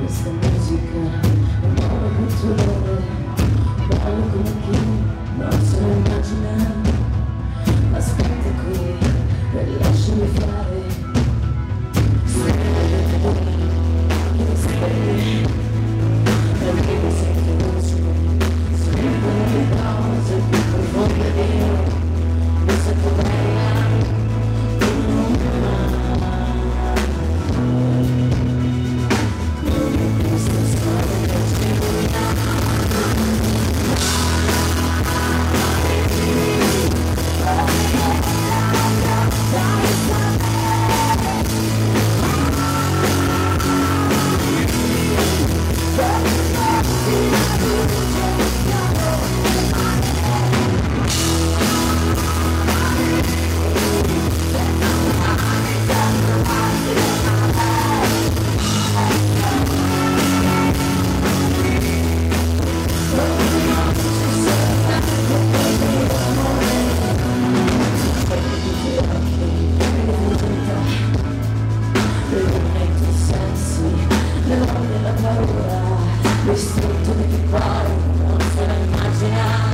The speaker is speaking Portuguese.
Distrutto di può, non solo immaginare.